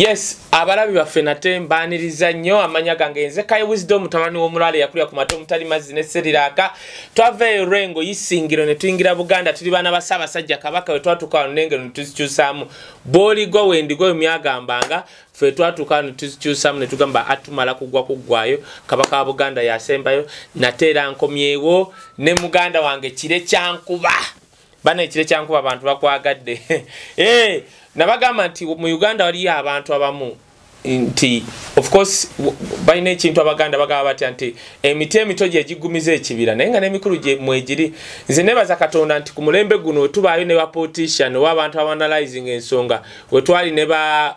yes abalabi baffe nate mbaniriza nnyo amanya gange nze kaye wisdom mutabani w'omulwale yakulira ku mate omutali mazzi ne seriraka twava eyo lwengo yisingiro ne tuyingira buganda tuli baana ba ssaabasajja kabaka we twatuuka wano nengero ne tuzikyusaamu. Booligwa wendigwa wemyagambanga fe twatuuka wano tuzikyusaamu ne tugamba atumala kugwa kuggwayo kabaka wa buganda yasembayo. Nate era nkomyewo ne muganda wange kire kyankuba. Bana ekire kyankuba abantu bakwagadde. Eh, nabagamba nti mu uganda waliyo abantu abamu nti of course balina ekintu abaganda bagamba batya nti emiti emito gyegigumiza ekibira naye nga n'emikulu mwegiri nze nebaza katonda nti ku mulembe guno wetubaayo ne bapolitician oba abantu abanalizing ensonga wetwali ne ba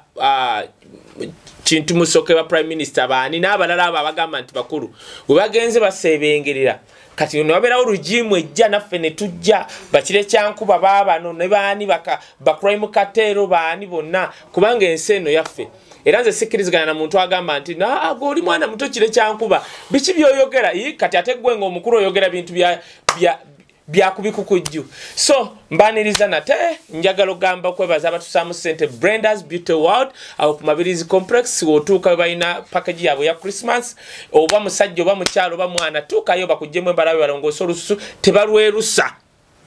kintu musoke ba prime minister baani n'abalala abo abagamba nti bakulu we bagenze basebengerera kati newabeerawo rugimu ejja naffe ne tujja bakire kyankuba baabano ne baani bacrime kateero baani bonna kubanga ensi eno yaffe. Era nze sikkiriziganya na muntu agamba nti "Na, gwe oli mwana muto kire kyankuba. Biki byoyogera? Kati ate gwe nga omukulu oyogera bintu byakubikukujju. So mbaniriza nate njagala ogamba okwebaza abatusaamu sente brenders beauty world awo ku mabirizi complex wotuuka we balina package yaabwe ya christmas oba musajja oba mukyalo oba mwana tuukayo bakugjemu embalabe balongoose olususu tebalwerusa.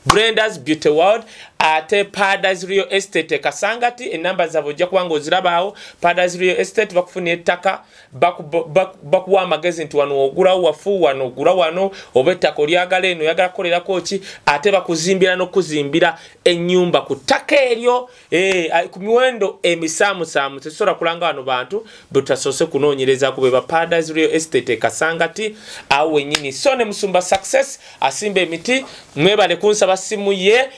Brenders beauty world ate paradise real estate. E kasangati enamba zaabwe ojja kuba nga ozirabaawo paradise real estate bakufunira ettaka baku- baku- bakuwa amagezi nti wano ogulawo wafu wano ogula wano oba ettaka olyagala eno oyagala kukolerako ki ate bakuzimbira n'okuzimbira ennyumba ku ttaka eryo. Eh, ku miwendo emisaamusaamu tetusobola kulanga wano bantu betutasoose kunoonyereza ku be ba paradise real estate. E kasangati awo wennyini. So ne musumba success asimba emiti mwebale kunsaba simu ye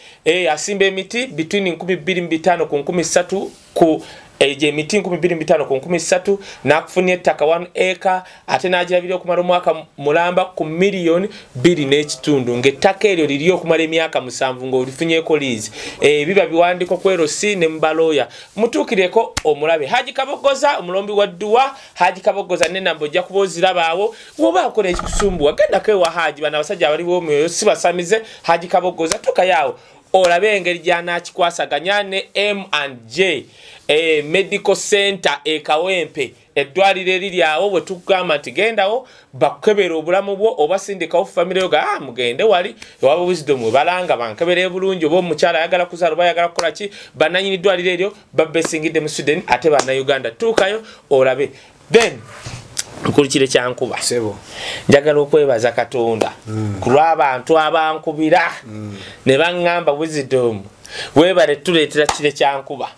asimba emiti between 25 ku 13 ku egyo emiti 25 ku 13 nakufunya ettaka 1 eka ate nagirabira okumala omwaka mulamba ku miliyoni 2 n'ekitundu. Ng'ettaka eryo liri okumala emyaka musanvu ng'olifunyeko liizi Eh, biba biwandiko ku erosi ne mubalooya mutuukireko omulabe. Haji kabogoza omulombi wa dduwa haji kabogoza nenamba ojja kuba ozirabaawo woba akola ekikusumbuwa gendako ewa haji. Bano abasajja abaliwo omwoyo si basamize. Haji kabogoza tukayaawo olabe engeri gyanakikwasaganya ne m and j eh, medical center ekawempe eddwaliro eriri awo bwe tugamba nti gendawo bakukebera obulamu bwo oba sindikawo famire yo ga mugende wali. Ewaba wisdom webalanga bankebere bulungi oba omukyala ayagala kuzaala oba ayagala kukola ki? Bananyini ddwaliro eryo babesingidde mu sweden ate bannayuganda. Tuukayo olabe. Then nkulukire kyankuba. Njagala okwebaza katonda ku lw'abantu abankubira. Ne baŋŋamba wisdom weebale tuleetera kire kyankuba.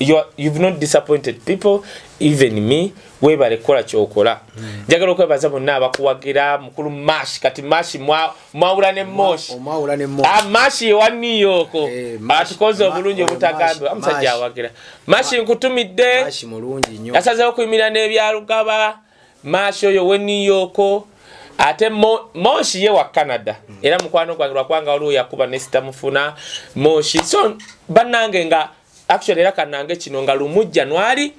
Are- you've not disappointed people even me weebale kukola kyokola. Njagala okwebaza bonna abakuwagira mukulu mash kati mash mwa- mwawula ne moshi. Ah, mashi ewa new york. Eh, atukoze obulungi obutagambibwa Mashi. awagira. Mashi nkutumidde. Yasazeho okuyimira n'ebyalugaba maashi oyo we new york ate Mo- moshi ye wa canada. Era mukwano gwange lwakubanga waliwo yakuba nesitamufuna moshi. So bannange nga actually era kanange kino nga lumu januari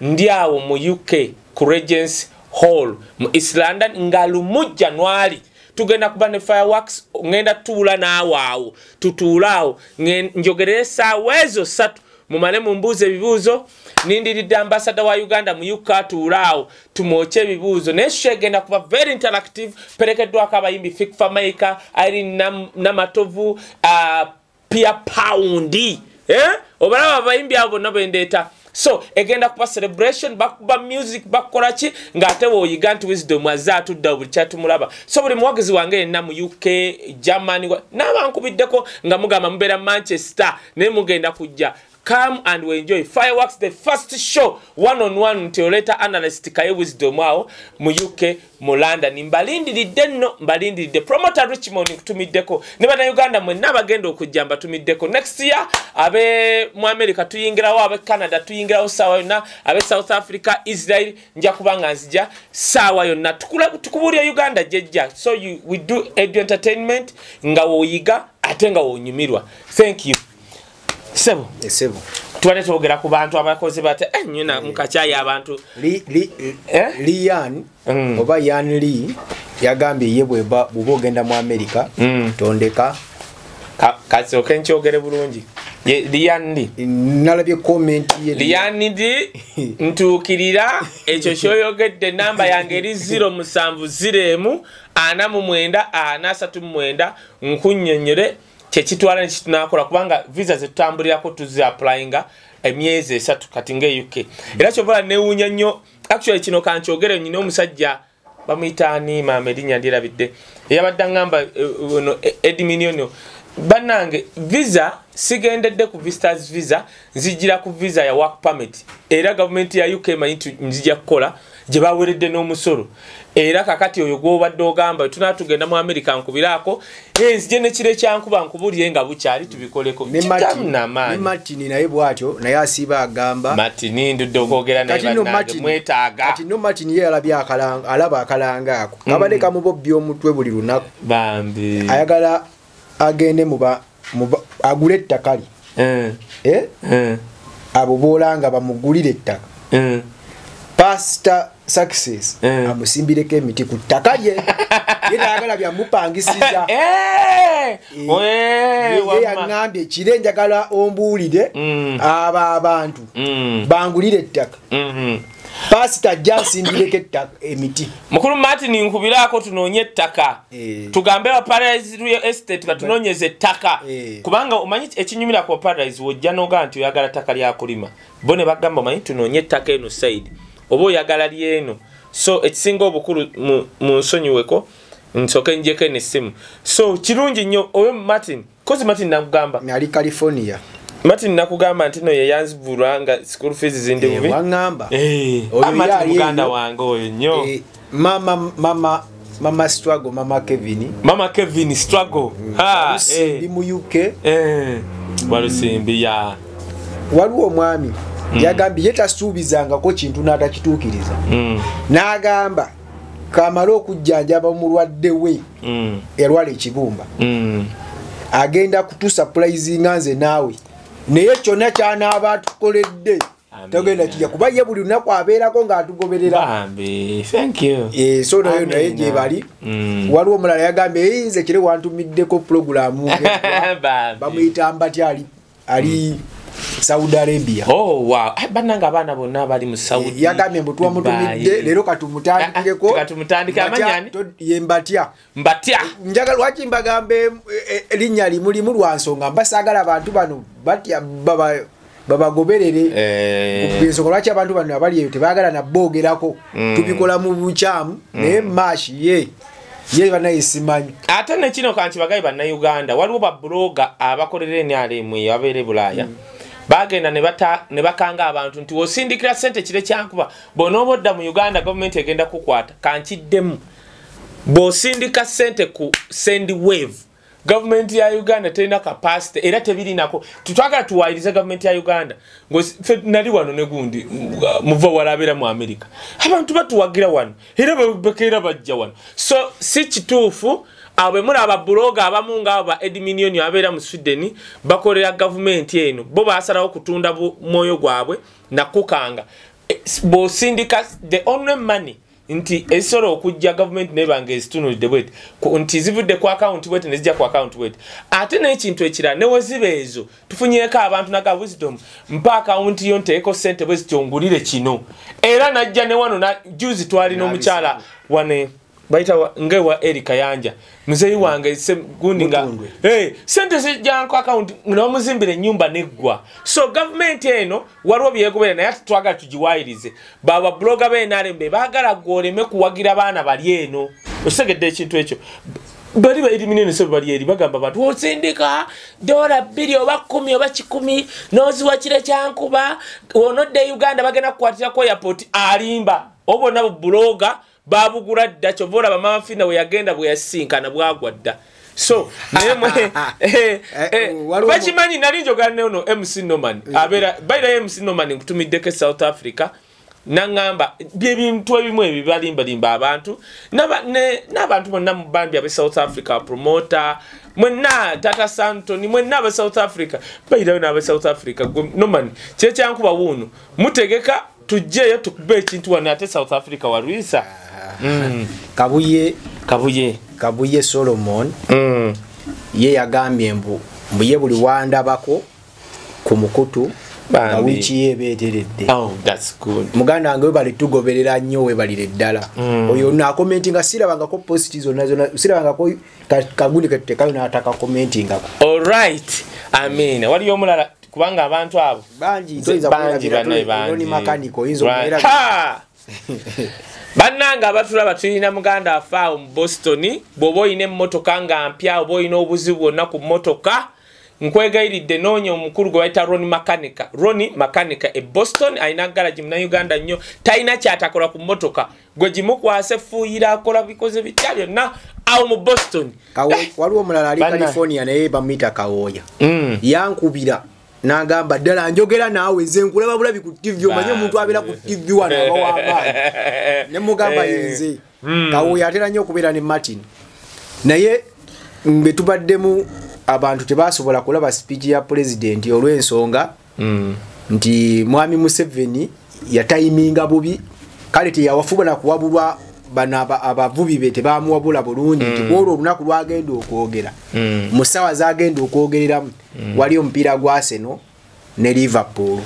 ndi awo mu uk ku regency hall mu east london nga lumu januari tugenda kuba ne fireworks ngenda tuula naawe awo tutuule awo. Nge- njogerera esaawa ezo satu mumale mumbuuza ebibuuzo nindiridde ambasada wa uganda mu uk atuule awo tumwoke ebibuuzo. Naye sho egenda kuba very interactive perekeddwako abayimbi fikfa maika irene Nam- namatovu uh, pia paundi eh? obalaba abayimbi abo bonna bendeeta. So egenda kuba celebration bakuba music bakukola ki? Ng'ate wooyiga nti wisdom azze atudda buli kyatumulaba so buli muwagizi wange yenna mu uk germany n'abankubiddeko nga mugamba mubeera manchester naye mugenda kujja come and we enjoy fireworks the first show one on one nti oleeta analyst kaye wisdom awo mu uk mu london. Mbalindiridde nno mbalindiridde promoter richmond nkutumiddeko. Ne bannayuganda mwenna abagenda okujja mbatumiddeko next year abe mu america tuyingirawo abe canada tuyingirawo saawa yonna abe south africa israel nja kuba nga nzija saawa yonna. Tukubuulira uganda jejja so you, we do edu entertainment nga wooyiga ate nga woonyumirwa thank you sebo esebo tubadde twogera ku bantu abakozi bate eh, nyina mukacyayi abantu. Li- li- Eh? lian Mm. oba yan lee yagambye ye bweba ogenda mu amerika Mm. tondeka. Ka- kasooke nkyogere bulungi. Liyandi nalabye komenti ye liyandi ntuukirira ekyo kyoyogedde enamba yange eri 0 musanvu 0 ana mu mwenda ana asatu mu mwenda nkunnyonnyole kyekitwala nekitunakola kubanga visa zetutambulirako tuzi applyinga emyezi esatu kati nga uk era kyovala newuunya nnyo actually kino kankyogere nyina omusajja bamuyita ani maama erinnya ndyerabidde eyabadde aŋŋamba eh, ono edminionio bannange visa sigendedde ku visitors visa nzijira ku visa ya work permit. Era gavumenti ya uk emanyi nti nzija kukola gye baweredde n'omusolo era kakati oyo gwobadde ogamba tunaa tugenda mu america nkubiraako "Eh, nzije nekiro ekyankuba nkubulire nga bukyali tubikoleko. Martin naye bwatyo naye asiiba agamba martini ndudde okwogera naye kati no martin martin ye alaba akalanga ako. Kabadde kamubobbi omutwe buli lunaku. Bambi. Ayagala agende agule ettaka lye Eh, Eh? eh, abo boolanga bamugulire ettaka. Pasita success Eh. amusimbireko emiti ku ttaka lye ye tayagala byamupangisiza Eh, wee, ye wamma. yaŋŋambye kire njagala ombuulire Mm. abo abantu Mm, bangulire ettaka mhm. pasita ajja nsimbireko ettaka emiti mukulu martin nkubiraako tunoonye ettaka Eh. tugambe paradise real estate batunoonyeza ettaka Eh. kubanga omanyi ekinyumira ku paradise wojja nogaa nti oyagala ttaka lyakulima bo ne bagamba omanyi tunoonye ettaka eno side oba oyagala lyeno. So ekisinga obukulu mu- munsonyiweko nsooke njeko eno essimu. So kirungi nnyo oyo martin kozi martin nakugamba? Ali california. Martin nakugamba nti no yeyanzibulwa nga school fees zindi bubi. waŋŋamba. Eh, Oyo Martin muganda wange oyo nnyo. Eh, mama mama mama struggle mama kevin. Mama kevin struggle. Ha, lusimbi eh, mu uk eh, walusimbi ya. Waliwo omwami yagambye ye tasuubizangako kintu n'atakituukiriza. Mm, n'agamba kamale okujjanjaba omulwadde we. Mm, yalwala ekibumba. Mm. agenda kutusapulayizinga nze naawe. Naye kyonna kyanaaba atukoledde Amiina. tagenda kijja kuba ye buli lunaku abeerako ng'atugoberera. Bambi thank you. Eh, so nayo naye Amiina. gye bali. Mm. waliwo omulala yagambye "Ei, nze kire wantumiddeko pulogulaamu. Bambi. bamuyita mbati ali ali saudi arabia. Oh wow. Ai, bannange abaana bonna abali mu saudi yagambye mbu twamutumidde leero katumutandikireko Ah, ah, Mbatya, mbatya. Mbatya. Njagala lwaki mbagambe eh, eh, linnya limu limu lwa nsonga? Mba saagala abantu bano batya baba- babagoberere. Eh, ensonga lwaki abantu bano abali eyo tebaagala naboogerako Mm. tubikola mu bukyamu naye maashi ye ye banaye simanyi. Ate nekino kankibagabe bannayuganda waliwo babuloga abakolera enrm eyo abaera e bulaaya bagenda ne bakanga abantu nti wosindikira sente kire kyankuba. Bonooba odda mu uganda gavumenti egenda kukwata kankiddemu. Bw'osindika sente ku send wave. Gavumenti ya uganda terina kapasite era tebirinako. Tutwagala tuwayirize gavumenti ya uganda. Ffe nali wano negundi muva wala abeera mu amerika abantu batuwagira wano era bakeera bajja wano. So si kituufu abo bwe muli ababuloga abamu ngaabo ba edminioni abeera mu sweden bakolera gavumenti eno. Bo basalawo kutunda bu- mwoyo gwabwe nakukanga Eh, bw'osindika the only money nti ezisobola okujja gavumenti nebanga ezitunulidde bweti ku- nti zivudde ku akawunti bweti nezijja ku akawunti bweti ate n'ekintu ekirala neweziba ezo tufunyeko abantu naga wisdom. Mpa akawunti yo nteeko sente bwe zityo ngulire kino. Era najja ne wano na juzi twalina omukyala wane bayita wa- ngewa eri kayanja muzeyi wange gundi nga hey, sente zijjanku akawunti namuzimbira enyumba neggwa. So gavumenti eno waliwo byegobera naye ate twagala tugiwayirize. Bababuloga b'enrmb baagala gwoleme kuwagira baana bali eno. Osegedde ekintu ekyo. Bali ba eriminioni se bali eri. Bagamba bantu osindika dola bbiri oba kumi oba kikumi noziwa kire kyankuba onodde uganda bagenda kukwatirako airport alimba. Obona bubuloga babugula dda kyova olaba mama fina bwe yagenda bwe yasinkana bwagwa dda. So eh, eh, Eh, bakimanyi nali njogera neono mc noman abeera bayirayo mc noman nkutumiddeko e south africa naŋŋamba byebintu ebimu ebyo balimbalimba abantu n'abantu bonna mu bambi abe south africa promota mwenna tata santon mwenna abe south africa. Bayirayo n'abe south africa Gwe noman kyekyankuba wuuno mutegeka tujjeeyo tukube ekintu wano ate south africa walwisa Mm. Kabuye kabuye. Kabuye solomon Mm. ye yagambye mbu mbu ye buli wandabako ku mukutu nga wiiki ye ebeeteredde. Oh that's good. Muganda wange webali tugoberera nnyo webalire ddala. Mm. oyo nakomenti nga sirabangako posti zonna zonna sirabangako ka- kagundi ketekayo nataka komentingako. Alright amin waliyo omulala kubanga abantu abo bangi bangi bannaye bangi ni makaniko oyinza Right. bannanga abatulaba tulina muganda afe awo mu boston bw'oba olina emmotoka nga mpya oba olina obuzibu bwonna ku mmotoka nkwegayiridde noonya omukulu gwe bayita roni makanika. Roni makanika e boston alina garagi munauganda nnyo talina kyatakola ku mmotoka. Gwe gimukwasa efuuyira akola bikoze bitya byonna awo mu boston. Waliwo omulala ali california naye bamuyita kawooya Mm. yankubira n'agamba ddala njogera naawe nze nkulaba bulabi ku tv omanye omuntu abeera ku tv wano aba w'amaanyi ne mugamba Eh. yenze kawooya atera nnyo okubeera ne martin naye bwe tubaddemu abantu tebasobola kulaba sipiiki ya pulezidenti olw'ensonga Mm. nti mwami museveni yatayiminga bubi kale teyawafuba na kuwabulwa bano aba- abavubi be tebamuwabula bulungi nti bwolwo olunaku lwagenda okwogera. Mm. mu ssaawa zagenda okwogereramu wali omupiira gwa seno ne liverpool.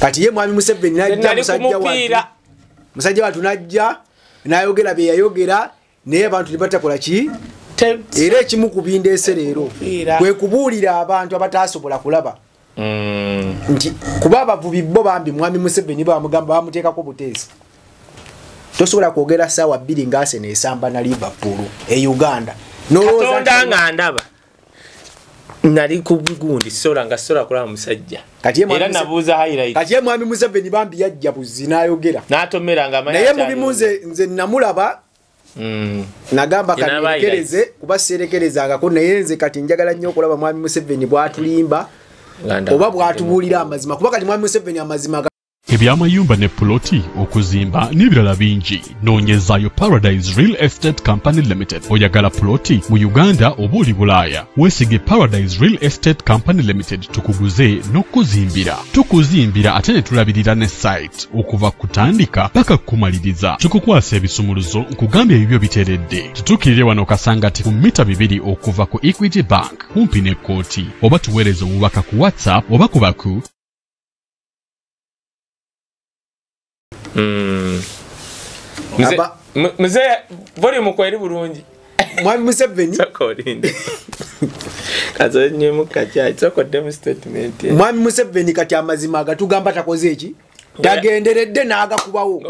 Kati ye mwami museveni najja musajja wattu musajja wattu najja nayogera bye yayogera naye abantu tebatakola ki? Era ekimu ku bindeese leero kwe kubuulira abantu abatasobola kulaba. Mm. nti kuba abavubi bo bambi mwami museveni bamugamba bamuteekako buteesi tosobola kwogera saawa bbiri ngaasene esamba na liverpool e uganda. N'olowooza katonda nga ndaba nali ku gundi sola nga sola kulaba musajja era nabuuza highlight kati ye mwami museveni bambi yajja buzi n'ayogera. N'atomera nga amanyi naye mubimu nze nze namulaba Mm. nagamba Ye n'aba kanerekereze kuba serekerezangako naye nze kati njagala nnyo okulaba mwami museveni bwatulimba Nga oba bwatubuulira amazima kuba kati mwami museveni amazima ebyamayumba ne puloti okuzimba n'ebirala bingi. Noonyezaayo paradise real estate company limited. Oyagala puloti mu uganda oba oli bulaaya weesige paradise real estate company limited tukuguze n'okuzimbira. Tukuzimbira ate ne tulabirira ne site. Okuva kutandika paka kumaliriza tukukwasa ebisumuluzo nkugambye ebibyo biteredde. Tutuukirire wano kasangati ku mita bibiri okuva ku equity bank kumpi ne kkooti. Oba tuweereze obubaka ku whatsapp oba ku baku Muze- Aba- mu- muzeeyi volume kweri bulungi. Mwami museveni. Mwami museveni kati amazima agatugamba takoze eki? Tagenderedde n'agakubawo. Nga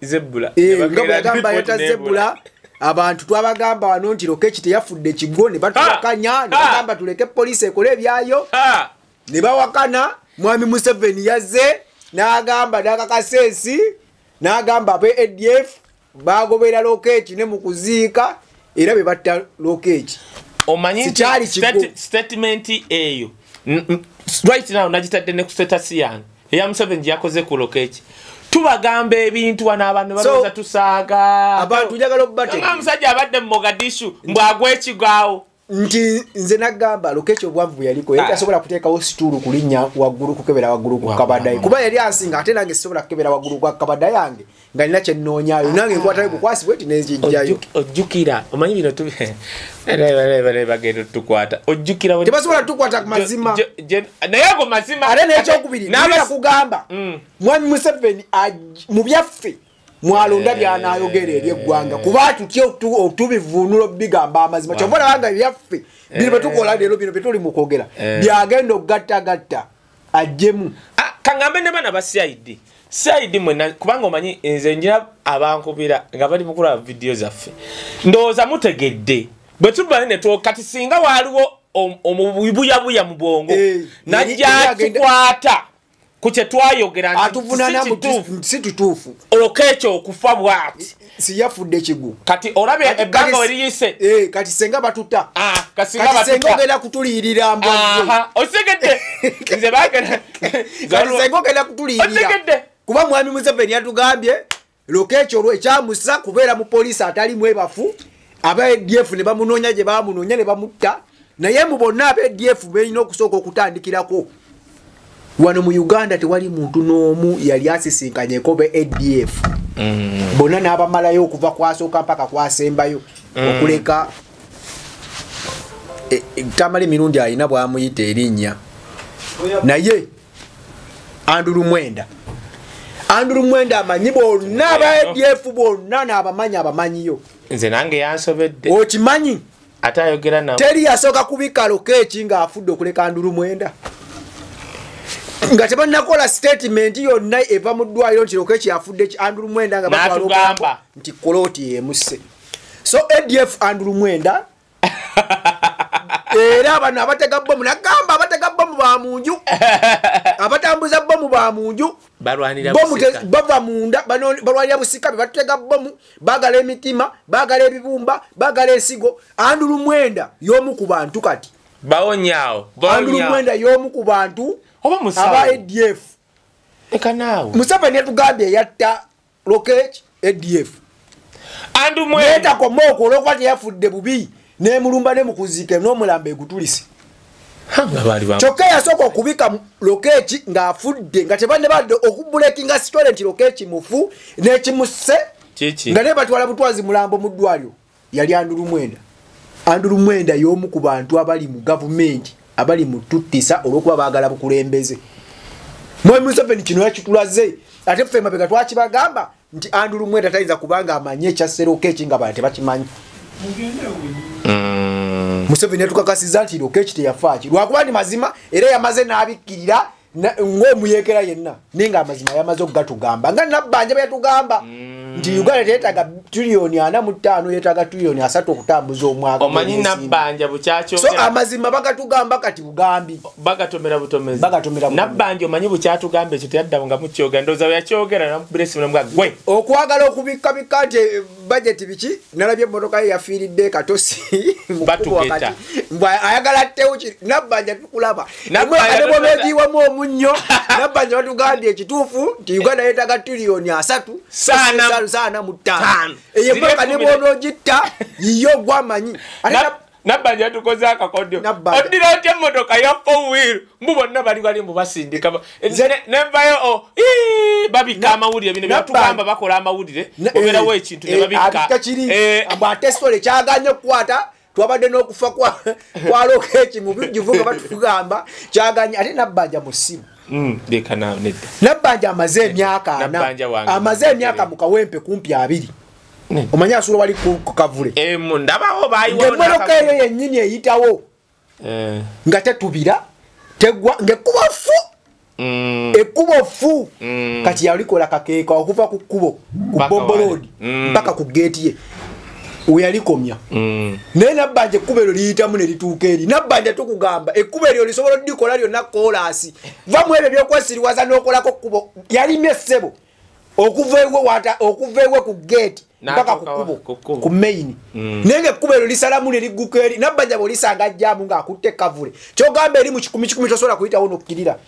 zebbula Eh, nga bwe yagamba yatazebbula abantu twabagamba wano nti lokeki teyafudde kigo ne batulakanya ne bagamba tuleke poliisi ekole ebyayo. Ne bawakana mwami museveni yazze n'agamba n'akakaseesi n'agamba abe adf bagobera lokeki ne mu kuziika era be batta lokeki omanyi nti statement eyo right now nagitadde ne ku status yange eya museveni gyakoze ku lokeki tubagamba ebintu wano abantu balowooza tusaaga. abantu njagala omusajja abadde mu mogadishu mbwagwa ekigwawo nti nze nagamba lokeki obwavu bwe yaliko. Yali Ah. tasobola kuteekawo situulu kulinnya waggulu kukebera waggulu ku kabada wa- kuba yali ansinga ate nange sisobola kukebera waggulu kwa kabada yange nga nina kyenoonyayo nange nkwatayo bukwasibwe ti nenzijjayo Ojjuk- ojjukira. Omanyi bino Leba- bagenda tukwata ojjukira tebasobola tukwata ku mazima. naye ago mazima ate n'ekyokubiri N'abas- nina kugamba Mm. mwami museveni mu byaffe mwalonda byanayogera eri eggwanga. Kuba tutya tubivuunula bigamba amazima? Kyova olabanga ebyaffe bino byetukola leero bino byetuli mu kwogera Eh. byagenda okugattagatta ajjemu Ah, kangambe ne bana ba cid cid mwena kubanga omanyi nze njira abankubira nga bali mukulaba vidiyo zaffe. Ndowooza mutegedde bwe tuba ne two- kati singa waaliwo om- omubuyabuya mu bwongo Eh, najja tukwata ku kye twayogera si kituufu. olokekyo okufa bwati. Si yafudde ekigu kati olabye ebbanga weriyise Eh, kati senga batuta. Ah, senga ogenda kutuliyirira osigedde. Nze bagenda kati senga ogenda kutuliyirira kuba mwami museveni yatugambye lokekyo olwo ekyamusa kubeera mu poliisi atali mwebafu aba adf ne bamunoonya gye bamunoonya ne bamutta naye mu bonna aba adf berina okusooka okutandikirako wano mu uganda tewali muntu n'omu yali asisinkanyeko be adf bonna n'abamalayo okuva kwasooka mpaka kwasembayo okuleka. E- e- tamala emirundi alina bwamuyita erinnya. Naye andulu mwenda. Andulu mwenda amanyi bonna aba adf bonna nabamanyi abamanyiyo. Nze nange yansobedde. Okimanyi? Ate ayogera teri yasooka kubika lokeeki ng'afudde okuleka andulu mwenda nga tebanakola statement yonna eva mu ddwaliro nti lokeeki afudde ki andulu mwenda nga batwala nti kolooti yemusse so adf andulu mwenda era bano abatega bomu nagamba abatega bomu ba munju abatambuza bomu ba munju balwanira bomu te- busika. bava munda balwanira busika bebatega bomu bagala emitima bagala ebibumba bagala ensigo. Andulu mwenda y'omu ku bantu kati. Bawonyaawo andulu mwenda y'omu ku bantu oba aba adf leka naawe. Museveni yatugambye yatta lokech adf netakoma okwo olwokuba teyafudde bubi nemulumba nemukuziika n'omulambo egutulise. Kyokka yasooka okubika lokeeki ng'afudde nga tebadde badde okubulekinga sitole nti lokeeki mufu n'ekimusse nga naye batwala butwazi mulambo mu ddwaliro. Yali andulu mwenda andulu mwenda y'omu ku bantu abali mu gavumenti abali mu tuttisa olw'okuba baagala bukulembeze. Mwami museveni kino yakitulaze ate ffe mabega twakibagamba nti andulu mwenda tayinza kubanga amanye ekyaserokeeki nga bala tebakimanyi. Mm. museveni yatukakasiza nti lokeeki teyafaaki lwakuba ndi mazima era yamaze n'abikkirira na- ng'omuyekera yenna naye nga amazima yamaze okugatugamba nga nabbanja bwe yatugamba nti uganda teyetaaga tuliyoni ana mu ttaano yetaaga tuliyoni asatu okutambuza omwaka omanyi nabbanja so bukyakyogera amazima bagatugamba kati bugambi bagatomera butomezi Bagatomera nabbanja omanyi bukyatugamba ekyo teyaddamu nga mukyogera ndowooza bwe yakyogera namukubira esimu namuga gwe. Okwagala okubikkabikka nti bajeti biki? Nalabye emmotoka ye yafiiridde katosi mu ayagala attewo ki nabbanja tukulaba. Nabbanja emwaka ne tukulaba. bwobeegiwamu omunnyo nabbanja batugambye ekituufu nti uganda yeetaga tiliyoni asatu Saana- mu ttaano. eyo emmotoka ne bwonoogitta yiyo gwamanyi. Nabbanja yatukoze akakodyo. Oddira otya emmotoka ya fowil mbu bonna bali bali mubasindika Ze- nevayo o "Ii, babika amawulire bino. byatugamba bakola amawulire obeerawo eh, ekintu eh, ne babikka. Abikka kiri Eh, ate sitole kyaganye okukwata twabadde n'okufa kwa lokeeki mu bijjuvu nga batugamba kyaganye ate nabbanja mu ssimu. Mm, nabbanja amaze emyaka ana amaze emyaka mu kawempe kumpi abiri. Ne. omanyi asula wali ku ku kavule? Emu ndabawo bayiwo ngaemmotoka eyo yennyini eyitawo nga tetubira tegwa ngaekkubo fu ekkubo fu Mm. kati yalikola kakeeka okuva ku kkubo ku Mpaka bobolodi. Mm. mpaka ku geeti ye weyalikomya. Naye nabbanja ekkubo eryo liyitamu ne lituuka eri. Nabbanja tukugamba ekkubo eryo lisobola odikola lyonna koolaasi va mu ebyo ebyokwesiriwaza n'okolako kkubo yalimye essebo. Okuva ewe ku geeti mpaka ku kkubo ku maini naye ngaekkubo eryo lisalamu ne ligguka eri. Nabbanja bwelisanga ajjamu ng'akutte kavule. Kyogamba eri mu kikumi kikumi tosobola kuyitawo nokkirira.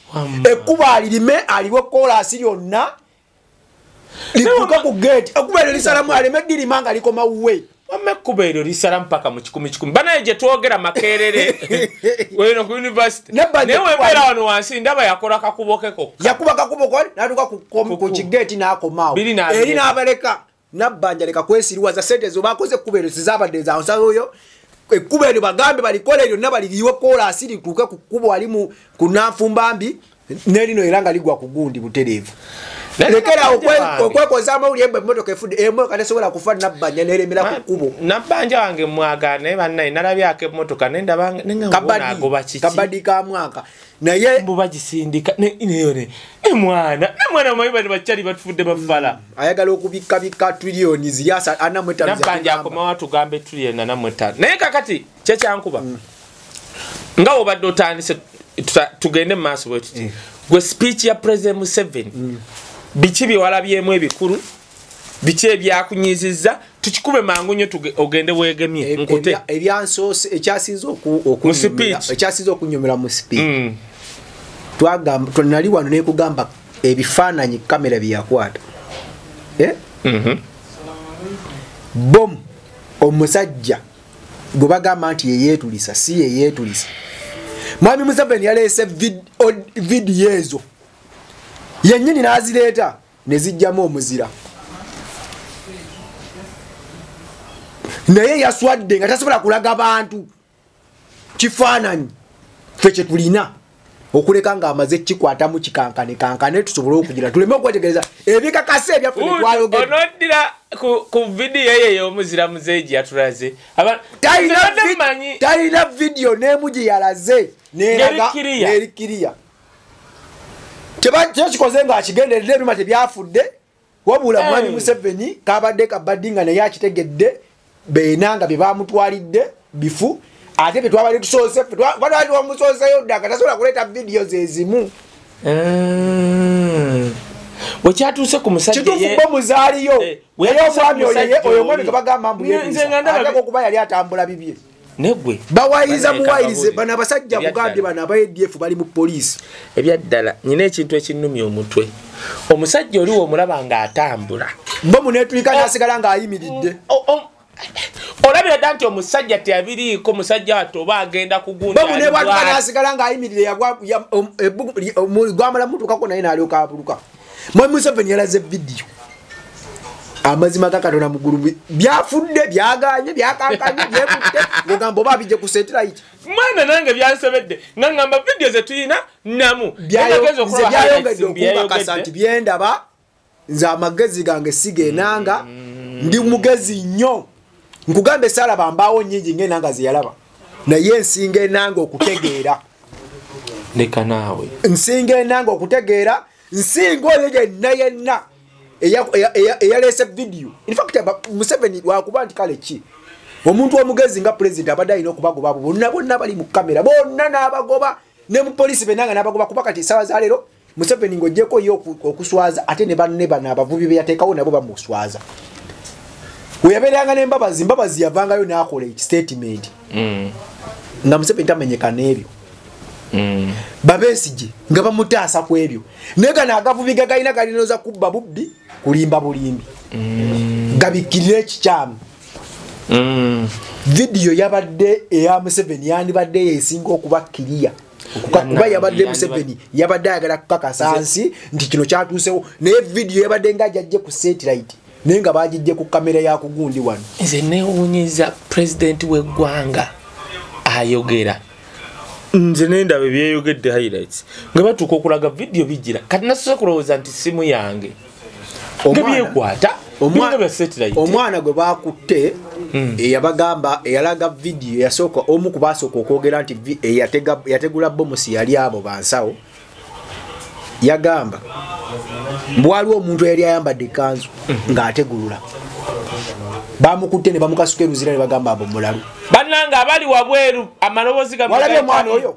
Ekkubo alirime aliwe koolaasi lyonna ligguka ku geeti ekkubo eryo lisalamu aleme dirima nga likoma wuwe wama ekkuba eryo lisala mpaka mu kikumi kikumi. Banaye gye twogera makerere. Weno ku univesity naye ali- wano wansi ndaba yakola kakubo ke kokka. Yakuba kakubo kwali? Natuka ku kigeeti n'akomaawo. eri n'abaleka. Nabbanja leka kwesiriwaza sente zo. Bakoze ekkuba eryo sizabadde zansaoyo ekkuba eryo bagambe balikola lyonna baliriwe koolaasi lituuke ku kkubo wali mu ku nanfumbambi nerino era nga ligwa ku gundi butereevu Wange. okwekoza amawulire mbe emmotoka efudde emmotoka tesobola kufa nabbanja neremera ku kkubo. nabbanja wange mwagala naye bannaye nalabyako emmotoka nendaba nengagoba kiki? kabadi ka mwaka. Naye mbu bagisindika ne- neyone emwana emwana omanyi bano bakyali batufudde bafala. Ayagala okubikkabikka triliyoni ziri asa- ana mu etaano za nabbanja kigamba. akomawo tugambe tuliyena namwetaano naye kakati kyekyankuba nga wobadde otandise tugende mu maaso bwetuti gwe speech ya president museveni biki byewalabyemu ebikulu? Biki ebyakunyiziza? Tukikube mangu nnyo ogende weegemye nkute. Ebya- ebyansoose ekyasinze oku- okunyumira- mu speech. Mm. tonali wano nekugamba ebifaananyi kamera byeyakwata Eh? Mhm. bomu omusajja gwe bagamba nti yeyeetulisa si yeyeetulisa. Mwami museveni yaleese vidiyo ezo yennyini n'azireeta ne zijjamu omuzira. Naye yaswadde nga tasobola kulaga bantu. Kifaananyi. Ffe kye tulina okuleka ng'amaze kikwatamu kikankane kankane tusobole okugira tuleme okwetegereza ebikakasa ebyaffe byetwayogera onoddira ku- vidiyo eyo ey'omuziramuze gye yatulaze. Talina vidiyo n'emu gye yalaze neraga Ng'eri n'eri kiriya kyo kikoze ng'akigenderedde ebyuma tebyafudde wabula Eh. mwami museveni kabadde kabaddi nga naye akitegedde beena nga bye bamutwalidde bifu ate bye twabadde tusoose twaliwamusooseyo dda nga tasobola kuleeta vidiyo zezimu Mm. bwe kyatuuse ku musajja kituufu ye- bo muzaaliyo Eh, naye omwami oyo oyo oli. omwami gebagamba mbu Nze- nze nga ndaba bi- yebisaateko okuba yali atambula bibye negwe bawayiriza muwayirize bano abasajja bugambye bano aba adf bali mu poliisi. Ebyaddala nyina ekintu ekinnumya omutwe. Omusajja oli womulaba ng'atambula. Bo munetulika nasigala ng'ayimiridde. O- o- olabira dda nti omusajja teyabiriiko musajja wate oba agenda kugundi bo munebwatuka nasigala ng'ayimiridde gwamala mutukako naye nalyoka apuluka mwami museveni yalaze vidiyo amazima ga katonda mugulu bi- byafudde byaganye byakankanye byekutte. Ngogamba oba bijje ku satellite. Mwana nange byansobedde nga ŋŋamba vidiyo ze tulina namu. Byayongedde okunkakasa nti byendaba nze amagezi gange sigenanga ndi mugezi nnyo. Nkugambe esaalaba mbaawo nyingi ngaenanga zeyalaba naye nsinga enanga okutegeera. Leka naawe. Nsinga enanga okutegeera. Nsinga oyo yenna yenna eyaleese vidiyo infact museveni lwakuba nti kale ki? Omuntu omugezi nga pulezidenti abadde alina okubagoba abo bonna bonna bali mu kamera bonna n'abagoba ne mupoliisi benanga n'abagoba kuba kati esawa za leero museveni ng'ogyeko ye oku- okuswaza ate ne banne bano abavubi be yateekawo nabo bamuswaza. Weyabeeranga n'embabazi mbabazi yavangayo n'akola ekisitatimenti Mm, nga museveni tamenyeka n'ebyo mm. babesije nga bamutaasa ku ebyo. Naye gano agavubi gagalina galinoza kubba bubbi kulimba bulimbi. Gabikkirira ekikyamu Mm. vidiyo yabadde eya museveni yandibadde yesinga okuba kiriya. Kuba yabadde museveni yabadde ayagala kukakasa nsi nti kino kyatuusewo naye vidiyo yabadde nga jajje ku satellite naye nga bagijje ku kamera yakugundi wano. Nze newunyiza pulezidenti w'eggwanga ayogera nze nendaba ebyeyogedde highlights. Nga batuuka okulaga vidiyo bigira kati nasosa kulowooza nti simu yange. Nga Omwana- byekwata omwana gwe bakutte eyabagamba eyalaga vidiyo yasooka omu ku basooka okwogera nti eyatega- yategula bomusi yali abo bansawo yagamba mbwaliwo omuntu eyali ayambadde ekanzu ng'ategulula bamukutte ne bamukasuka eruzira ne bagamba abo mulalu. Bannanga abali wabweru amaloboozi gamwe walabye gali- omwana oyo?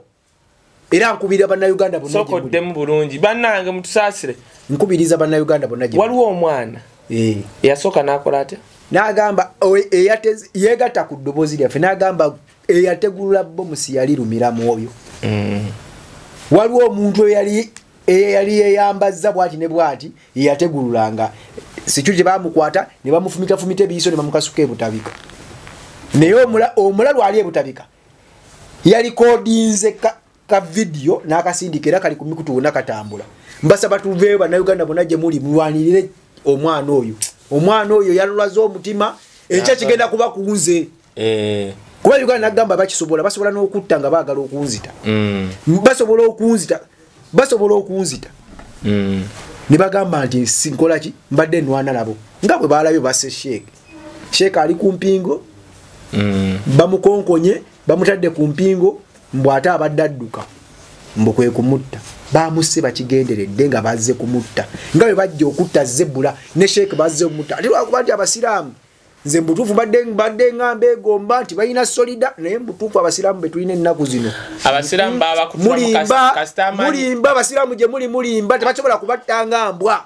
Era nkubirira bannayuganda bonna gye muli. sokoddemu bulungi. Bannange mutusaasire. Nkubiriza bannayuganda bonna waliwo omwana? Eh. eyasooka n'akola atya? N'agamba yeegatta ku ddoboozi lyaffe n'agamba eyategulula bomusi yali lumira mwoyo waliwo omuntu eyali eyali yeyambazza bwati ne bwati yeyategululanga sikyo gye bamukwata ne bamufumitafumita ebiyiso ne bamukasuka ebutabika naye omula- omulalu ali ebutabika yalikodinze ka, ka vidiyo n'akasindika era kali ku mikutu wonna katambula. Mbasaba tuveeyo bannayuganda bonna gye muli mulwanirire omwana oyo. Omwana oyo yalulaze omutima ekyo kigenda kuba kunze. Eh, kuba uganda nagamba bakisobola basobola n'okutta nga baagala okunzita. Mm, basobola okunzita basobola okunzita. Mm. Ne bagamba nti sinkola ki? Mbadde nwana nabo. Nga bwe balabye basse sheeke sheeke ali ku mpingo Mm. bamukonkonye bamutadde ku mpingo mbw ate abadde adduka mbu kwe kumutta. Bamusse bakigenderedde nga bazze kumutta. Nga bwe bajja okutta zebula ne sheeke bazze omutta ate lwakuba nti abasiraamu nze mubutuufu mbadde ngamba egomba nti balina solida naye mubutuufu abasiraamu betulina ennaku zino. Mulimba abasiraamu gye muli mulimba tebasobola kubattanga mbwa.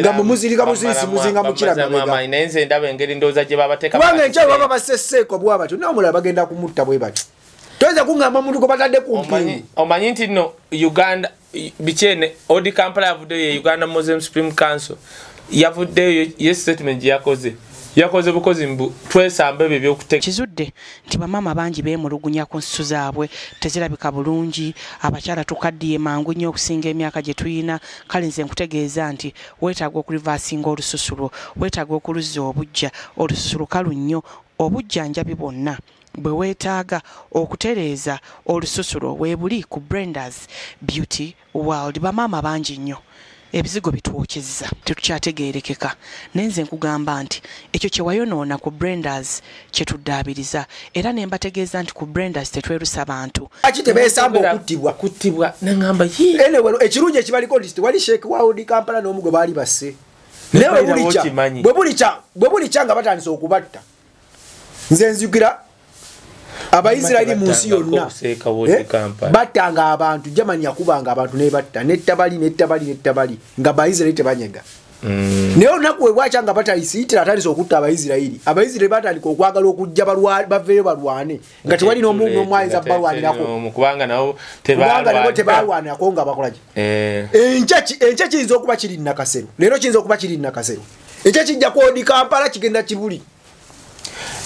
Nga mwe muzirika busirisi muzinga mukira mabega. mabega naye nze ndaba engeri ndowooza gye babateeka kubanga enkyawe baba basesseeko bwa batyo naye omulala bagenda kumutta bwe batyo. Toyinza kuŋŋamba omuntu gwe batadde ku omanyi nti no uganda bikyene odi kampala yavuddeyo ye uganda muslim supreme council yavuddeyo ye statement gye yakoze yakoze bukozi mbu twesamba ebyo ebyokuteka kizudde nti bamaama bangi beemulugunya ku nsusu zaabwe tezirabika bulungi. Abakyala tukaddiye mangu nnyo okusinga emyaka gye tuyina. Kale nze nkutegeeza nti weetaaga okulivaasinga olususu lwo weetaaga okuluzza obujja olususu lukalu nnyo obujjanjabi bwonna bwe weetaaga okutereeza olususulo weebuli ku brendas beauty world. Bamaama bangi nnyo ebizigo bitwokyezza tetukyategeerekeka naye nze nkugamba nti ekyo kye wayonoona ku brendas kye tuddaabiriza era ne mbategeeza nti ku brendas tetwerusa bantu. Aki tebeesamba okuttibwa? Kuttibwa. Anyway ekirungi ekibaliko nti tewali sheek wawudi kampala n'omu gwe baali basse. Naye bwe bulikya- nga batandise okubatta. Nze nzijukira abaisirairi mu nsi yonna. Eh, battanga abantu. Germany yakubanga abantu nebatta nettabali nettabali nettabali nga baisirairi tebanyega. Mm. naye olunaku we bwakya nga batayisiitira atandise okutta abaisirairi abaisirairi batandika okwagala okujja baveeyo balwane nga tewali n'omu n'omu ayinza balwanirako nabo tebalwanirako nga bakolaki Eh, enkya kiyinza okuba kiri nakasero leero kiyinza okuba kiri nakasero enkya kijja kwodi kampala kigenda kibuli.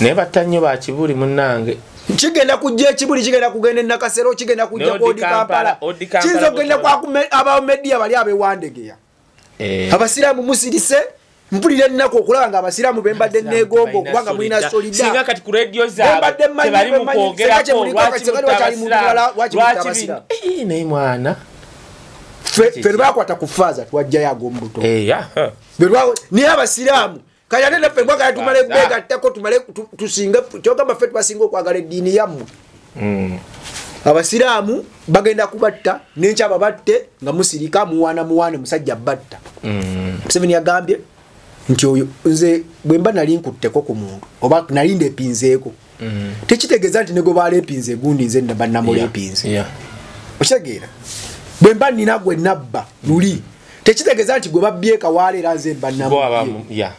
Naye batta nnyo bakibuli munnange kigenda kujja ekibuli kigenda kugenda enakasero kigenda kujja Ne kwodi Odi Kampala, kiyinza okugenda abamediya bali abewandegeya Eh, abasiraamu musirise mpulira ennaku okulaba nga abasiraamu bembadde Balina okubanga mulina singa solida kati ku rediyo zaabwe Bembadde mmanyi, tebali mu bemmanyi, kwogerako singa kye lwaki muliko, mutta singa wakyali muntu mulala, abasiraamu, lwaki mutta lwaki abasiraamu. bino- Eh, naye mwana. Ffe- lwebakwata ku faaza twajjayo ag'omubuto Belwa- niye abasiraamu kati ate naffe mwagala tumale Baza. begattako tumale tu- tusinge kyogamba ffe tubasinga okwagala eddiini yammwe Mm. abasiraamu bagenda kubatta nenkyaba batte nga musirika muwaana muwaane musajja batta Mm. museveni yagambye nti oyo nze bwe mba nali nkutteko ku muntu oba nali ndepinzeeko Mm. tekitegeeza nti negwe baaleepinze egundi nze yeah. okitegeera bwe mba nina gwe nabba luli tekitegeeza nti gwe babyeka waala era nze mba yeah.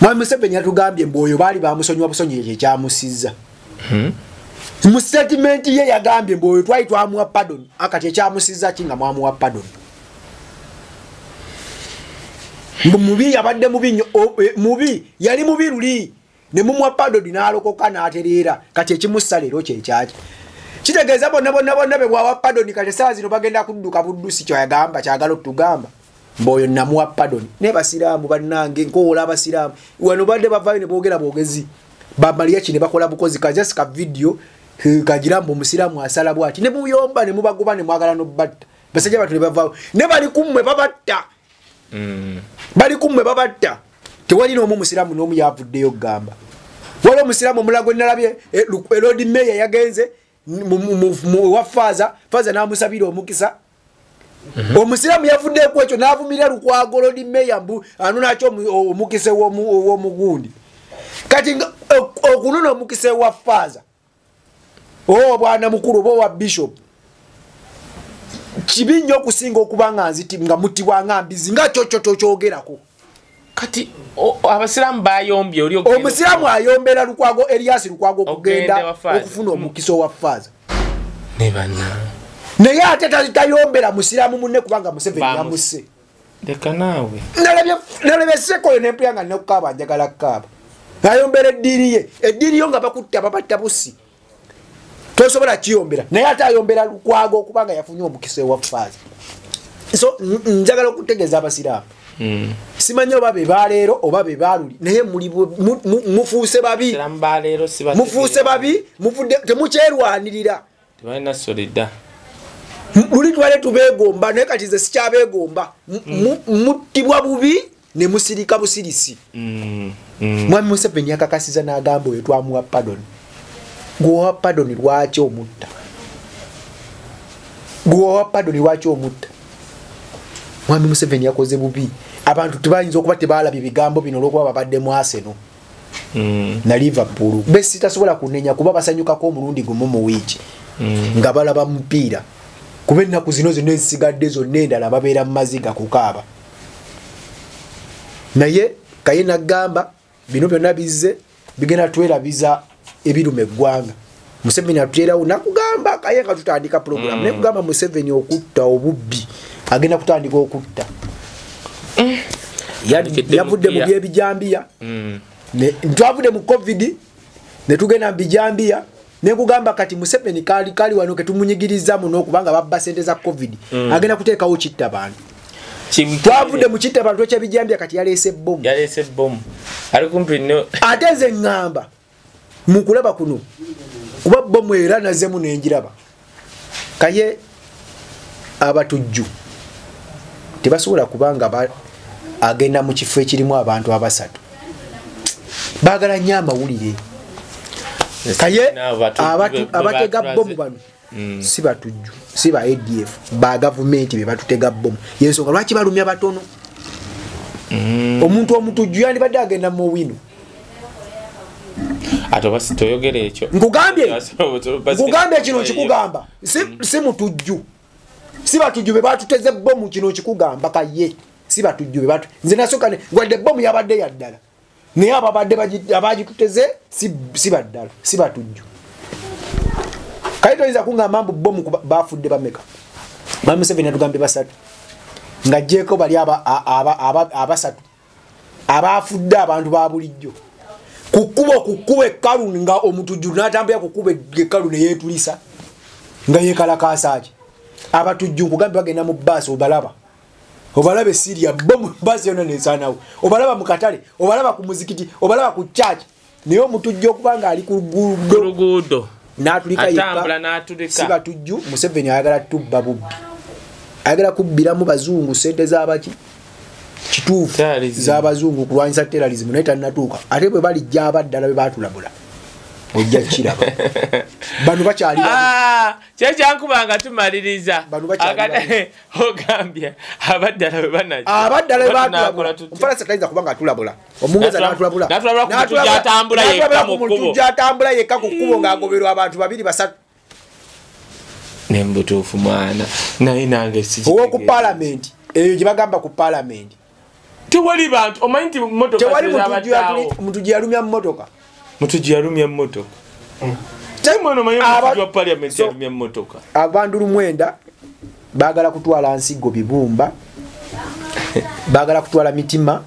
Mwami museveni yatugambye mbu oyo baali bamusonyiwa busonyi ekyo ekyamusizza Hmm? mu statimenti ye yagambye mbu oyo twali twamuwa padon akati ekyamusizza ki nga mwamuwa padon mubi yabadde mubi nnyo o- e, mubi yali mubi luli ne mumuwa padon n'alokoka n'atereera kati ekimussa leero kyekyaki kitegeeza bonna bonna bonna be bwawa padoni kati esaawa zino bagenda kudduka buddusi kyoyagamba kyagala otugamba mbaoyo namuwa padoni naye basiraamu bannange nkoola abasiraamu. Wano badde bavayo ne boogera bwogezi bamaliya ki ne bakola bukozi? Kajasi ka vidiyo eh, kagira mbu omusiraamu asala bwati. Ne muyomba ne mubagoba ne mwagala nobatta basajja batu ne bavaawo. Ne bali kummwe babatta. Mm. bali kummwe babatta. Tewali n'omu musiraamu n'omu yavuddeyo kugamba waliwo omusiraamu omulala gwe nalabye eh, erodi meya yagenze wa faaza faaza n'amusabira omukisa omusiraamu yavuddeku ekyo n'avumirira lukwago lodi meya mbu anonaki omukisa ow'omu- ow'omugundi. Kati okunona omukisa ewa faaza oba obwana mukulu oba owa bishop kibi nnyo okusinga okuba nga nziti nga muttibwa nga mbizi nga kyokyo tokyogerako kati abasiraamu bayombye oli omusiraamu ayombera lukwago eriasi lukwago Okugenda okufuna omukisa owa faaza ne bana naye ate ta- tayombera musiraamu munne kubanga museveni yamusse. Leka naawe. Nalabye sekoyo nempuya nga nekukaaba njagala kukaaba ayombera eddiini ye. Eddiini yo nga bakutta babatta busi tosobola kiyombera naye ate ayombera lukwago okubanga yafunye omukisa ewa faaza so njagala okutegeeza abasiraamu. Mm. simanyi oba be baleero oba be baluli naye mufuuse babi. Mufuuse babi temukyerwanirira tebalina solida luli twale tubeegomba naye kati nze sikyabeegomba M- mu- muttibwa bubi ne musirika busirisi Mm. Mm. mwami museveni yakakasiza n'agamba oyo twamuwa padoni gwewawa padoni lwaki omutta gwewawa padoni lwaki omutta mwami museveni yakoze bubi abantu tebayinza okuba tebalabye bigambo bino olwokuba babadde mu aseno Mm. na liverpool besi tasobola kunenya kuba basanyukako omulundi gumu mu wiiki Mm. nga balaba mupiira kuba ennaku zino zonna ezisigadde zonna endala babeera mu maziga kukaaba. Naye kaye nagamba bino byonna bizze bigenda twerabiza ebiruma eggwanga. Museveni atuterawo nakugamba kaye nga tutandika puroguramu naye kugamba museveni okutta obubbi agenda kutandika okutta. Tandikidde yavudde mu byebijambiya. Mm. Twavudde mu covid netugenda mubijambiya nekugamba kati museveni kali kali wano ketumunyigiriza muno kubanga babba sente za covid. Agenda kuteekawo kitta bantu. Twavudde mu kitta bantu ekyebijambiya kati yaleese bomu yaleese bomu ali kumpi no ate nze ŋŋamba mukulaba kuno kuba bomu era nazemu nenjiraba kaye abatujju tebasobola kubanga ba- agenda mu kifo ekirimu abantu abasatu. Baagala nnyo amawulire be abatega bomu bano si batujju si ba adf ba gavumenti be batutega bomu yensonga lwaki balumya batono? Omuntu omutujju yandibadde agenda mu wino ate oba toyogera ekyo. Nkugambye kino nkikugamba si si mutujju. Si batujju be batuteze bomu kino nkikugamba kaye. Si batujju be batu nze nasooka wadde bomu yabadde yaddala naye ababadde bagi- abagituteze si baddala si batujju kale toyinza kuŋŋamba mbu bomu bafudde bameka? Mami museveni atugambye basatu. Nga jeko bali abasatu. Abafudde abantu ba bulijjo. Kukuba kukuba ekkalu nga omutujju natambulira kukuba ekkalu neyetulisa nga yekalakasaki abatujju nkugambe bagenda mu baasi obalaba obalaba esiria bomu baasi yona nesanawo obalaba mu katale obalaba ku muzikiti obalaba ku church. Naye omutujju okuba nga ali ku luguudo natulika si batujju museveni ayagala tubba bubbi. Ayagala kubbiramu bazungu sente zabaki kituufu zabazungu kulwanyisa terrorism naye tanatuuka ate bwe balijja abaddala be batulabula ojja kiraba. Bano bakyali. Ah, kye kyankubanga tumaliriza. Ogambye abaddala bwe banajja. Abaddala be Batunakola batulabula tutya? omufalansa tayinza kuba nga atulabula. Omungereza Natula- natulabula. natulabula ku mutujju atambula yekka ku kkubo. ng'agoberwa abantu babiri basatu. Nembutuufu mwana. Naye nange owoku palamenti eyo gye bagamba ku palamenti tewali bantu omanyi nti tewali zezabaddaawo mutujju yalumya mu motoka mutuji yalumya emotoka mwana omanyi Aba- omutuji wa paliamenti So- yalumya emotoka abantu lumwenda baagala kutwala nsigo bibumba baagala kutwala mitima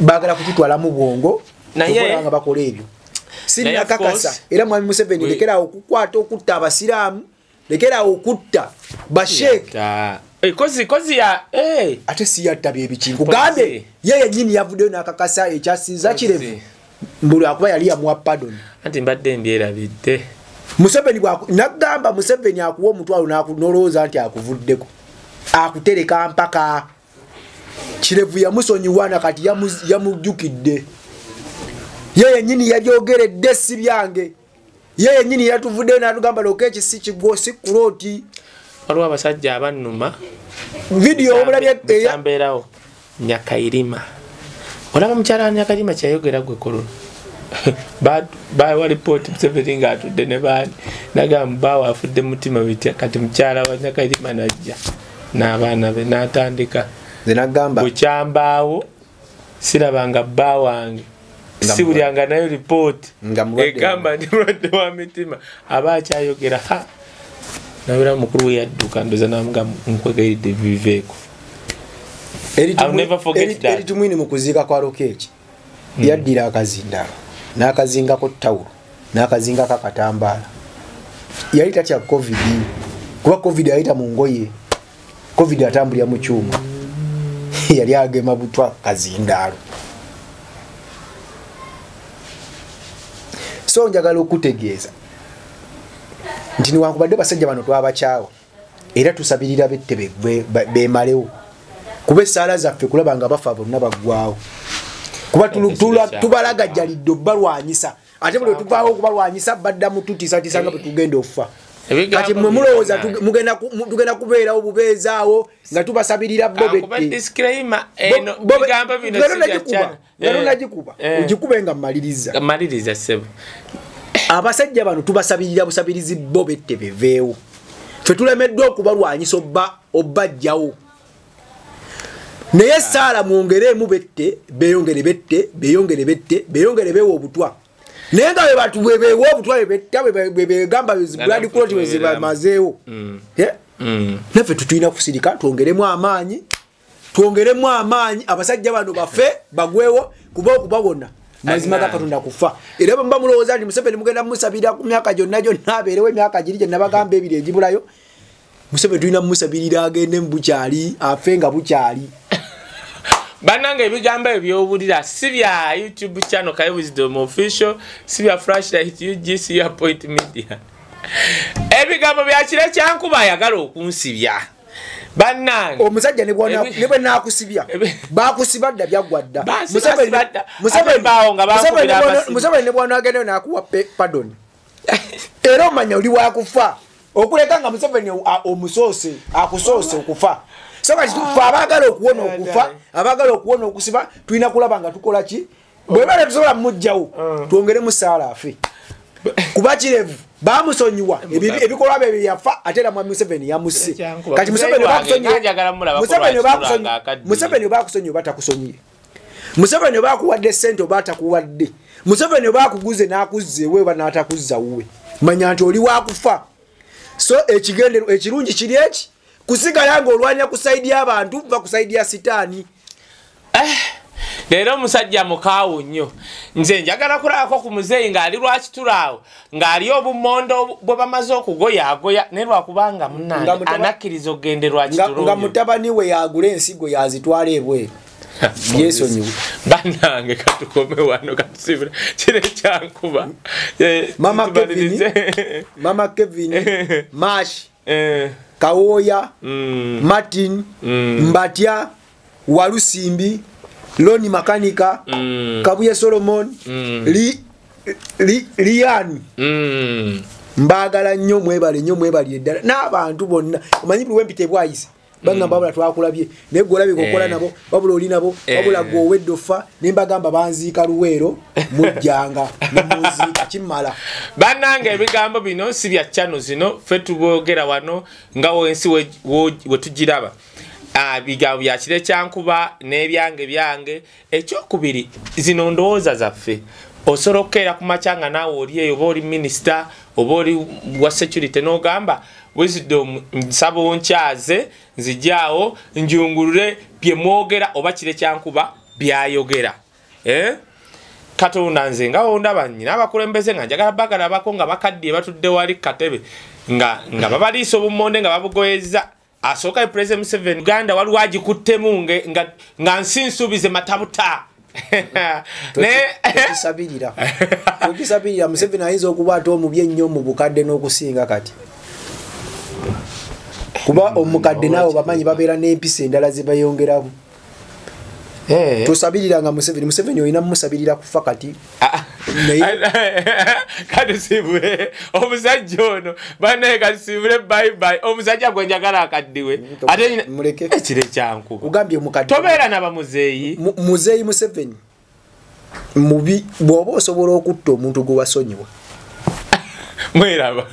baagala kututwalamu bwongo nga bakola ebyo. Sinakakasa era mwami museveni lekerawo okukwata okutta abasiraamu lekerawo okutta basheeke. Eh, kozi kozi ya eh. ate siyatta byebiki Poliisi. ye yenyini yavuddeyo n'akakasa ekyasinza kirevu mbuli akuba yali yamuwa padoni anti mbadde mbyerabidde. Museveni nagamba museveni akuwa omutwalo n'olowooza nti akuvuddeko. Akutereka mpaka kirevu yamusonyiwa nakati yamu- yamujjukidde. Ye yenyini yabyogeredde si byange. Ye yenyini yatuvuddeyo n'atugamba loka ekisi kigwo si kuloti waliwo abasajja abannuma. Vidiyo sambeerawo nyakairima olaba mukyala wa nyakairima kyayogera gwe kolona bawa lipooti museveni ngaatudde ne baani nagamba bawa afudde mutima bitya kati mukyala wa nyakairima najja n'abaana be n'atandika. Bukyambaawo sirabanga bba wange Nga sibulyanga nayo lipooti. Egamba ndi mulwadde wa mitima. Aba akyayogera ha! Nabera mukulu we yadduka ndoza namuga nkwegayiridde biveeko eritumwini mu kuziika kwa lokeeki yaddira akazindaalo n'akazingako tawulo n'akazingako akatambaala yali tatya covid. Kuba covid ayita mu ngoye covid atambulira mu kyuma. Yali agema butwa kazindaalo. So njagala okutegeeza nti niwankubadde basajja bano twabakyawa era tusabirira bette be- be- bemalewo kuba essaala zaffe kulaba nga bafa bonna baggwawo kuba tubalagajjalidde obalwanyisa ate buli tuvaawo okubalwanyisa baddamu tutiisatiisa nga bwetugenda okufa Ebigambo kati mwe mulowooza tugenda kubeerawo bubeezaawo nga tubasabirira bo akuba bette disclaimer eno Bo- bo- bigambo bino lero sijja nagikuba kyana. lero Eh, nagikuba eh. ogikube nga mmaliriza. Abasajja bano tubasabirira busabirizi bo bette beveewo. Ffe tulemeddwa okubalwanyisa obba obbajjawo naye saala mwongeremu bette beyongere bette beyongere bette beyongere bewa obutwa. Naye nga bebatu bwebewa obutwa bebetta bwebegamba blood clot bwezibamazeewo Eh? Mm. naffe tutulina kusirika twongeremu amaanyi twongeremu amaanyi abasajja bano bafe bagwewo kuba okubawona mazima ga katonda kufa. Era bwemuba mulowooza nti museveni mugenda mumusabirira ku myaka gyonna gyonna abeerewo emyaka giri gye nabagamba ebiri egibulayo museveni tulina mumusabirira agende mu bukyali afe nga bukyali bannanga ebigambo ebyowulira si bya youtube channel kaye wisdom official si bya flashlight ugc ya point media. Ebigambo byakire kyankuba ayagala okunsibya. Bannange omusajja ne bwe nakusibya Ebi- bakusiba dda byaggwa dda Bansiba Museveni- siba dda. Museveni- Ate baawo nga Museveni bankubira ne bwanagenda nakuwa padoni era omanya oli wakufa okuleka nga museveni omusoose akusoose okufa so kati fe abaagala okuwona okufa abaagala okuwona okusiba tulina kulaba nga tukola ki? Bweba tetusobola mumugjawo twongeremu saala afe kuba kirevu bamusonyiwa Ebi- ebikolwa bye byeyafa ate era mwami museveni Ekyankuba. kati museveni mulaba ko Museveni lwaki bakusonyi- tulanga akaddiye. museveni obakusonyiwa oba takusonyiye museveni oba akuwadde sente oba takuwadde? Museveni oba akuguze n'akuzza ewe oba n'atakuzza wuwe? Manya nti oli wakufa so ekigendero ekirungi kiri eki kusigala nga olwanya ku saidi y'abantu va ku saidi ya sitaani leero omusajja mukaawu nnyo. Nze njagala kulabako ku muzeeyi ng'ali lwakitulaawo ng'ali obumondo bwe bamaze okugoya agoya naye lwakubanga munange mutaba- anakkiriza okugende nga, lwakitulungi nga mutabani we yagula ensigo yazitwala ebweru. Yeesonyiwe bannange katukome wano katusibira kino ekyankuba Eh, mama tubalirize. kevin mama kevin mash. Eh, kawooya mm, martin Mm. mbatya walusimbi loni makanika mm, kabuye solomon Mm. Li- Li- lian mm. mbagala nnyo mwebale nnyo mwebali eddala n'abantu bonna omanyi buli wempita ebwayise bagamba wabula twakulabye. Naye gwe olabika okola Eh. nabo wabula oli nabo Eh. wabula gwe owedde offa ne mbagamba banziika luweero mujjanga nemunziika kimmala. Bannange ebigambo bino si bya chano zino ffe tubogera wano nga wensi we- wo- we tugiraba. Ah, bigambo bya kire kyankuba n'ebyange byange. Ekyokubiri zino ndowooza zaffe osobola okukeera ku makya nga naawe oli eyo oba oli minisita oba oli wa security n'ogamba wisdom nsaba onkyaze nzijaawo njungulule bye mwogera oba kire kyankuba byayogera. Eh? katonda nze nga wondaba nyina abakulembeze nga njagala bagalabako nga bakaddiye batudde wali katebe nga, nga babaliisa obumonde nga babugoyeza asooka ye president museveni uganda waliwo agikuttemu nga, nsi nsuubize matabuta tokisabirira tokisabirira museveni ayinza okuba ate omubi ennyo mu bukadde n'okusinga kati. Kuba omukadde naawe bamanyi babeera n'empisa endala zebayongeramu. Tosabirira nga museveni. Museveni olina mumusabirira kufa kati Naye- katusibule omusajja ono banaye katusibule bayibayi omusajja gwe njagala akaddiwe. Ate ekire kyankuba ogambye omukadde tobeera nabamuzeeyi Mu- muzeeyi museveni. Mubi bw'oba osobola okutta omuntu gwe wasonyiwa. Mweraba